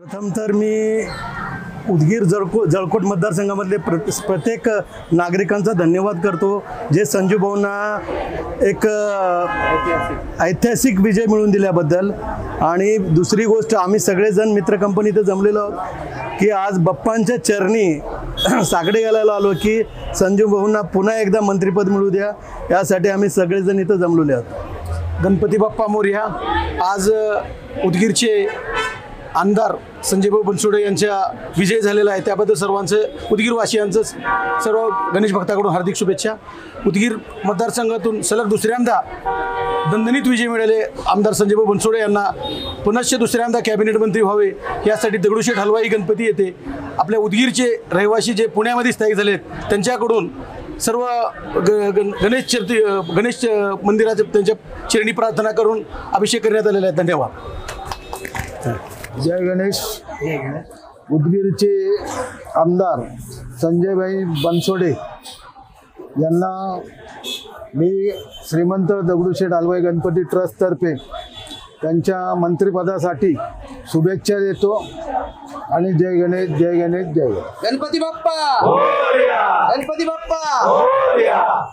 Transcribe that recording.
प्रथम तर मी उदगीर जळको जळकोट मतदारसंघामधले प्र प्रत्येक नागरिकांचा धन्यवाद करतो जे संजू भाऊंना एक ऐतिहासिक विजय मिळवून दिल्याबद्दल. आणि दुसरी गोष्ट आम्ही सगळेजण मित्र कंपनी इथं जमलेलो आहोत की आज बाप्पांच्या चरणी साकडे घालायला आलो की संजू भाऊंना पुन्हा एकदा मंत्रिपद मिळू द्या. यासाठी आम्ही सगळेजण इथं जमलेले आहोत. गणपती बाप्पा मोर्या आज उदगीरचे आमदार संजयभाऊ बनसोडे यांच्या विजय झालेला आहे. त्याबद्दल सर्वांचं उदगीरवासियांचं सर्व गणेश भक्ताकडून हार्दिक शुभेच्छा. उदगीर मतदारसंघातून सलग दुसऱ्यांदा दणदणीत विजय मिळाले. आमदार संजयभाऊ बनसोडे यांना पुनश्च दुसऱ्यांदा कॅबिनेट मंत्री व्हावे. यासाठी दगडूशेठ हलवाई गणपती येते आपल्या उदगीरचे रहिवासी जे पुण्यामध्ये स्थायिक झाले आहेत त्यांच्याकडून सर्व ग गण- गणेश चतुर्थी गणेश अ, मंदिराचे त्यांच्या चरणी प्रार्थना करून अभिषेक करण्यात आलेला आहे. धन्यवाद. जय गणेश. उदगीरचे आमदार संजयभाई बनसोडे यांना मी श्रीमंत दगडूशेठ हलवाई गणपती ट्रस्टतर्फे त्यांच्या मंत्रिपदासाठी शुभेच्छा देतो आणि जय गणेश जय गणेश जय गणेश. गणपती बाप्पा! गणपती बाप्पा!